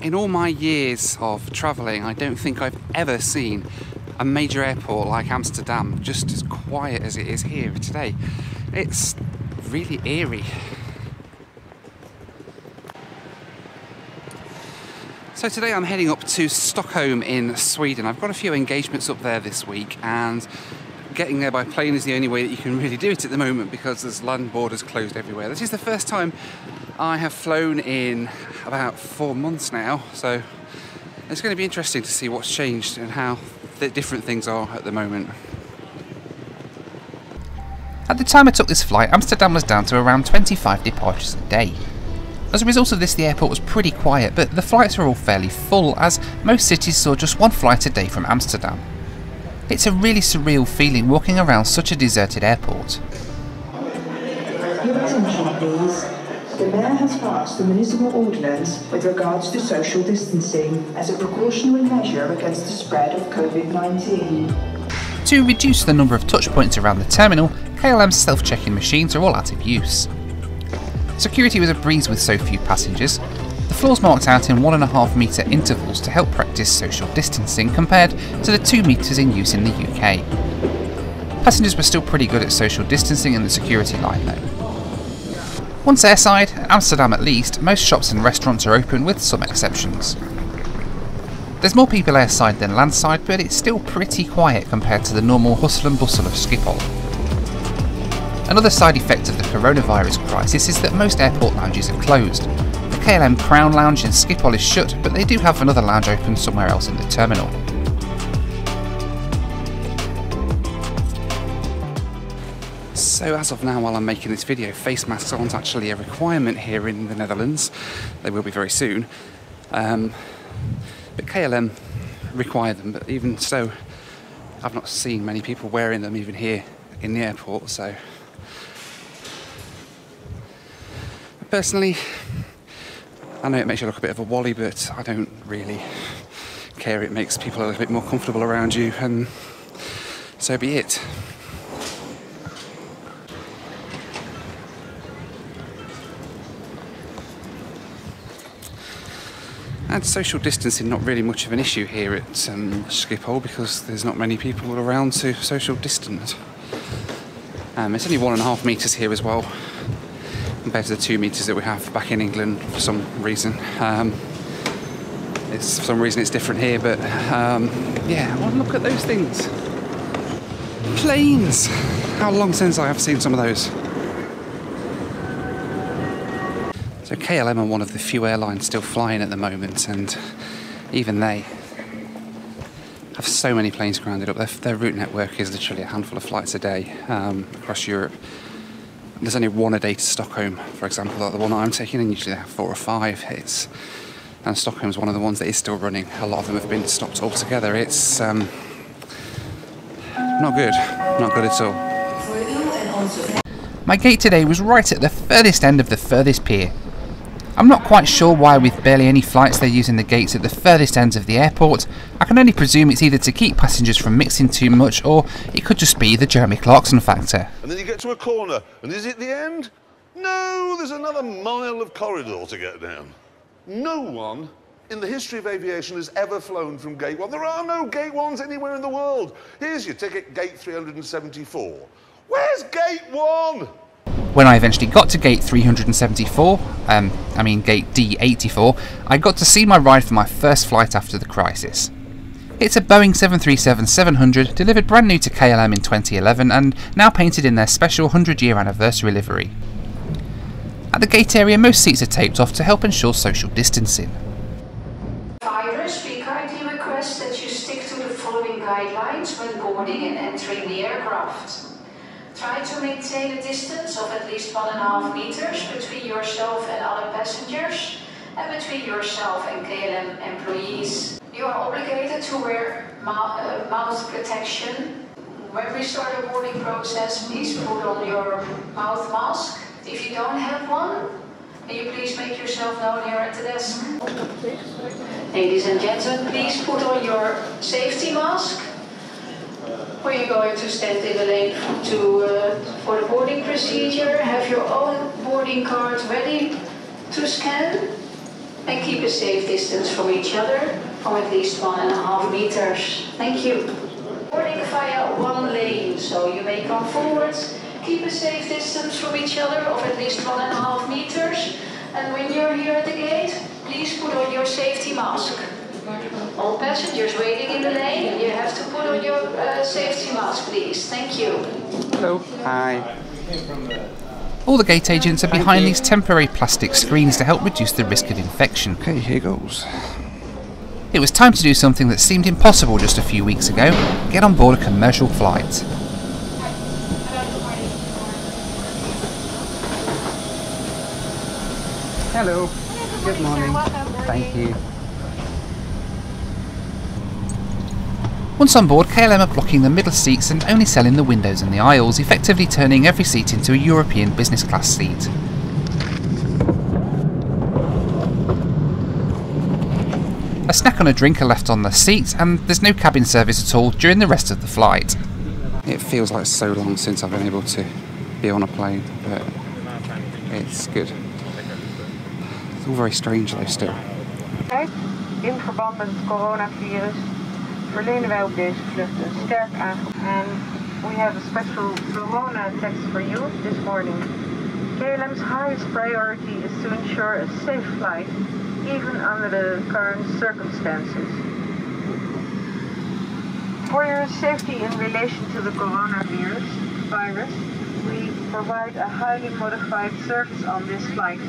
In all my years of travelling, I don't think I've ever seen a major airport like Amsterdam just as quiet as it is here today. It's really eerie. So today I'm heading up to Stockholm in Sweden. I've got a few engagements up there this week and getting there by plane is the only way that you can really do it at the moment because there's land borders closed everywhere. This is the first time I have flown in about four months now, so it's going to be interesting to see what's changed and how the different things are at the moment. At the time I took this flight, Amsterdam was down to around 25 departures a day. As a result of this, the airport was pretty quiet, but the flights were all fairly full, as most cities saw just one flight a day from Amsterdam. It's a really surreal feeling walking around such a deserted airport. Your attention, please. The Mayor has passed the municipal ordinance with regards to social distancing as a precautionary measure against the spread of COVID-19. To reduce the number of touchpoints around the terminal, KLM's self-check-in machines are all out of use. Security was a breeze with so few passengers. Floors marked out in 1.5 metre intervals to help practice social distancing compared to the 2 metres in use in the UK. Passengers were still pretty good at social distancing in the security line though. Once airside, Amsterdam at least, most shops and restaurants are open with some exceptions. There's more people airside than landside, but it's still pretty quiet compared to the normal hustle and bustle of Schiphol. Another side effect of the coronavirus crisis is that most airport lounges are closed. KLM Crown Lounge in Schiphol is shut, but they do have another lounge open somewhere else in the terminal. So as of now, while I'm making this video, face masks aren't actually a requirement here in the Netherlands. They will be very soon. Um, but KLM require them, but even so, I've not seen many people wearing them even here in the airport, so Personally, I know it makes you look a bit of a wally, but I don't really care. It makes people a little bit more comfortable around you, and so be it. And social distancing not really much of an issue here at um, Schiphol because there's not many people around to social distance. Um, it's only one and a half metres here as well, compared to the two meters that we have back in England for some reason. Um, it's for some reason it's different here, but um, yeah, oh, look at those things. Planes. How long since I have seen some of those? So KLM are one of the few airlines still flying at the moment, and even they have so many planes grounded up. Their, their route network is literally a handful of flights a day um, across Europe there's only one a day to Stockholm, for example, like the one I'm taking, and usually they have four or five. hits. and Stockholm's one of the ones that is still running. A lot of them have been stopped altogether. It's um, not good, not good at all. My gate today was right at the furthest end of the furthest pier, I'm not quite sure why with barely any flights they're using the gates at the furthest ends of the airport. I can only presume it's either to keep passengers from mixing too much or it could just be the Jeremy Clarkson factor. And then you get to a corner and is it the end? No, there's another mile of corridor to get down. No one in the history of aviation has ever flown from gate one. There are no gate ones anywhere in the world. Here's your ticket, gate 374. Where's gate one? When I eventually got to gate 374, um, I mean gate D84, I got to see my ride for my first flight after the crisis. It's a Boeing 737-700 delivered brand new to KLM in 2011 and now painted in their special 100 year anniversary livery. At the gate area most seats are taped off to help ensure social distancing. Virus, we kindly request that you stick to the following guidelines when boarding and entering the aircraft. Try to maintain a distance of at least one and a half meters between yourself and other passengers and between yourself and KLM employees. You are obligated to wear mouth protection. When we start the boarding process, please put on your mouth mask. If you don't have one, can you please make yourself known here at the desk? Ladies and gentlemen, please put on your safety mask where you're going to stand in the lane to, uh, for the boarding procedure. Have your own boarding card ready to scan. And keep a safe distance from each other, from at least one and a half meters. Thank you. Boarding via one lane, so you may come forwards. Keep a safe distance from each other of at least one and a half meters. And when you're here at the gate, please put on your safety mask. All passengers waiting in the lane, you have to put on your uh, safety mask, please. Thank you. Hello. Hi. All the gate agents are behind these temporary plastic screens to help reduce the risk of infection. Okay, here goes. It was time to do something that seemed impossible just a few weeks ago get on board a commercial flight. Hello. Good morning. Thank you. Once on board, KLM are blocking the middle seats and only selling the windows and the aisles, effectively turning every seat into a European business class seat. A snack and a drink are left on the seat, and there's no cabin service at all during the rest of the flight. It feels like so long since I've been able to be on a plane, but it's good. It's all very strange though still. Kijk, in verband met het coronavirus deze vlucht een sterk aangevoerd. And we have a special corona text for you this morning. KLM's highest priority is to ensure a safe flight, even under the current circumstances. For your safety in relation to the coronavirus virus, we provide a highly modified service on this flight.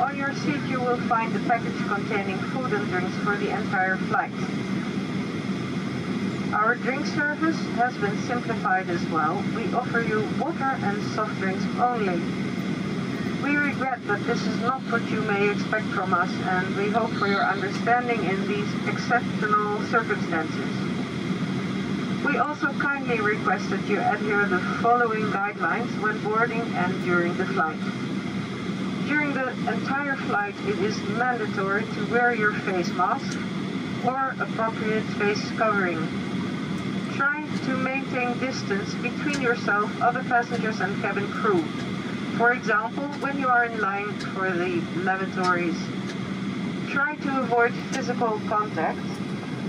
On your seat you will find a package containing food and drinks for the entire flight. Our drink service has been simplified as well. We offer you water and soft drinks only. We regret that this is not what you may expect from us and we hope for your understanding in these exceptional circumstances. We also kindly request that you adhere the following guidelines when boarding and during the flight. During the entire flight, it is mandatory to wear your face mask or appropriate face covering. To maintain distance between yourself, other passengers and cabin crew. For example, when you are in line for the lavatories. Try to avoid physical contact.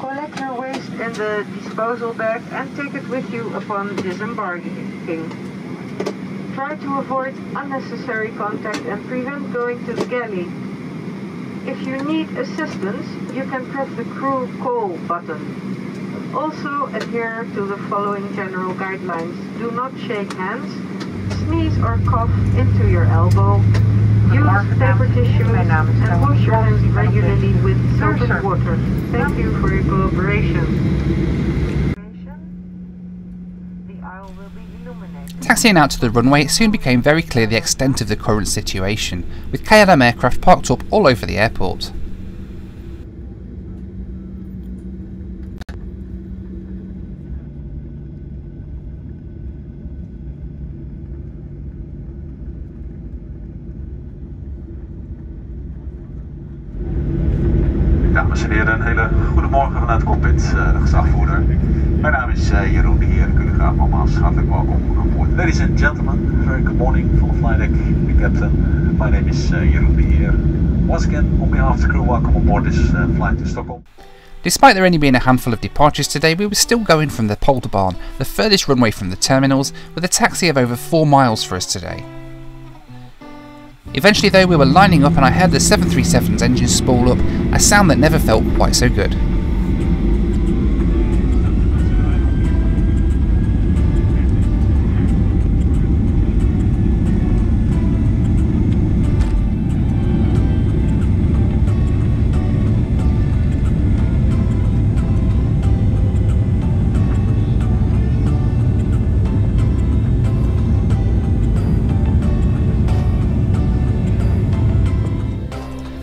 Collect your waste in the disposal bag and take it with you upon disembarking. Try to avoid unnecessary contact and prevent going to the galley. If you need assistance, you can press the crew call button. Also adhere to the following general guidelines. Do not shake hands, sneeze or cough into your elbow, use paper tissues, and wash your hands regularly with soap and water. Thank you for your cooperation. The aisle will be illuminated. Taxiing out to the runway, it soon became very clear the extent of the current situation, with KLM aircraft parked up all over the airport. Dames en heren, een hele goede morgen vanuit cockpit, eh, de gezagvoerder. Mijn naam is eh, Jeroen de Heer, u graag nogmaals hartelijk welkom aan boord. Ladies and gentlemen, very good morning from flight deck, the captain. My name is uh, Jeroen de Heer. Once again, on behalf of the crew, welcome aboard this flight to Stockholm. Despite there only being a handful of departures today, we were still going from the Polderbaan, the furthest runway from the terminals, with a taxi of over 4 miles for us today. Eventually, though, we were lining up and I heard the 737's engine spool up, a sound that never felt quite so good.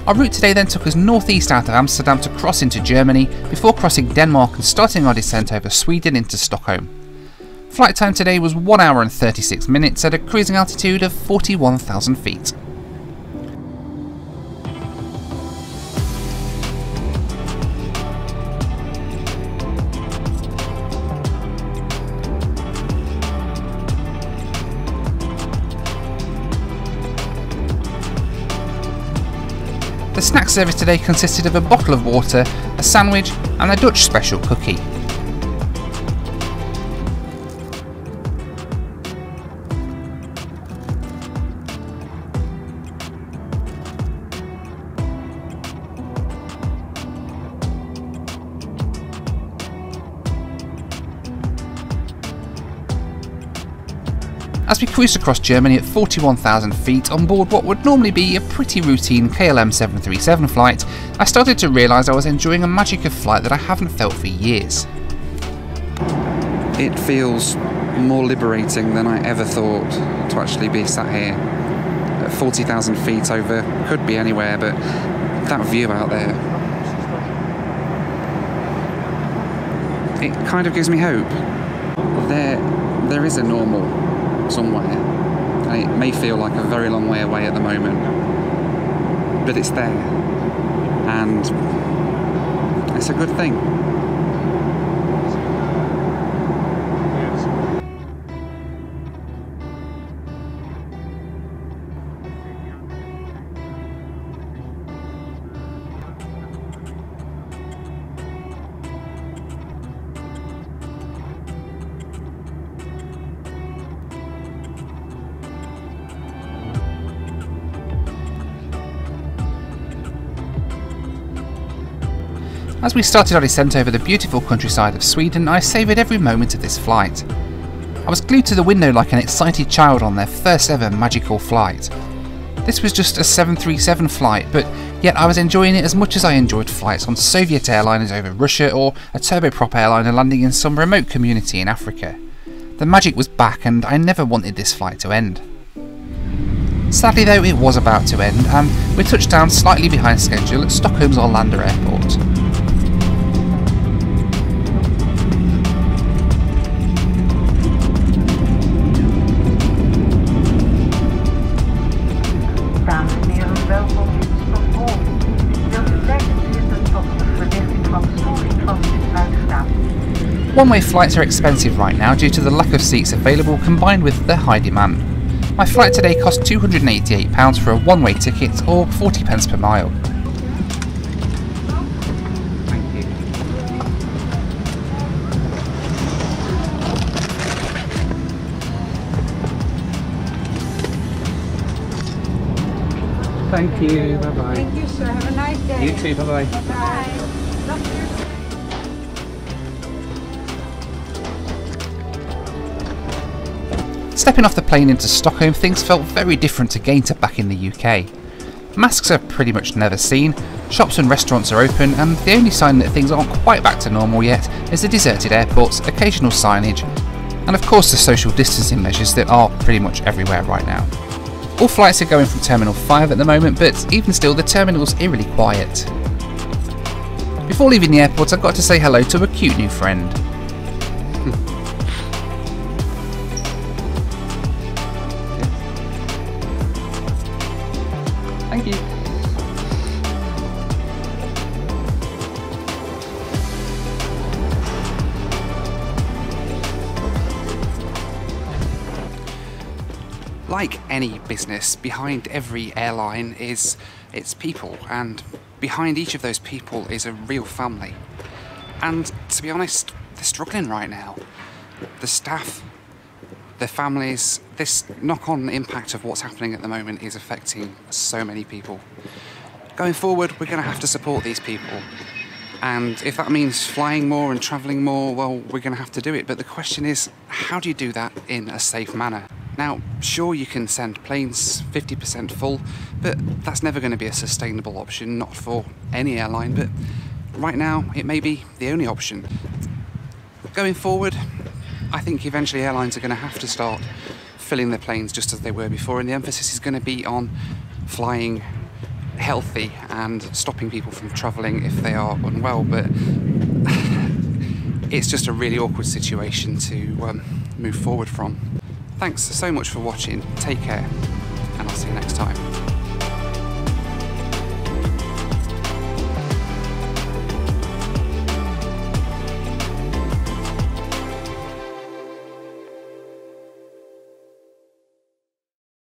Our route today then took us northeast out of Amsterdam to cross into Germany before crossing Denmark and starting our descent over Sweden into Stockholm. Flight time today was 1 hour and 36 minutes at a cruising altitude of 41,000 feet. Snack service today consisted of a bottle of water, a sandwich, and a Dutch special cookie. As we cruise across Germany at 41,000 feet on board what would normally be a pretty routine KLM 737 flight, I started to realise I was enjoying a magic of flight that I haven't felt for years. It feels more liberating than I ever thought to actually be sat here at 40,000 feet over, could be anywhere, but that view out there, it kind of gives me hope. There, there is a normal somewhere. And it may feel like a very long way away at the moment, but it's there. And it's a good thing. As we started our descent over the beautiful countryside of Sweden, I savoured every moment of this flight. I was glued to the window like an excited child on their first ever magical flight. This was just a 737 flight, but yet I was enjoying it as much as I enjoyed flights on Soviet airliners over Russia or a turboprop airliner landing in some remote community in Africa. The magic was back and I never wanted this flight to end. Sadly though, it was about to end and we touched down slightly behind schedule at Stockholm's Arlanda airport. One-way flights are expensive right now due to the lack of seats available combined with the high demand. My flight today cost £288 for a one-way ticket or 40 pence per mile. Thank you. Bye bye. Thank you, sir. Have a nice day. You too. Bye bye. Bye. Stepping off the plane into Stockholm, things felt very different again to back in the UK. Masks are pretty much never seen, shops and restaurants are open, and the only sign that things aren't quite back to normal yet is the deserted airports, occasional signage, and of course the social distancing measures that are pretty much everywhere right now. All flights are going from Terminal 5 at the moment, but even still the terminal's eerily quiet. Before leaving the airport, I've got to say hello to a cute new friend. Like any business, behind every airline is its people, and behind each of those people is a real family. And to be honest, they're struggling right now. The staff, their families, this knock on impact of what's happening at the moment is affecting so many people. Going forward, we're going to have to support these people. And if that means flying more and travelling more, well, we're going to have to do it. But the question is, how do you do that in a safe manner? Now, sure, you can send planes 50% full, but that's never going to be a sustainable option, not for any airline. But right now, it may be the only option. Going forward, I think eventually airlines are going to have to start filling their planes just as they were before, and the emphasis is going to be on flying healthy and stopping people from travelling if they are unwell. But it's just a really awkward situation to um, move forward from. Thanks so much for watching. Take care,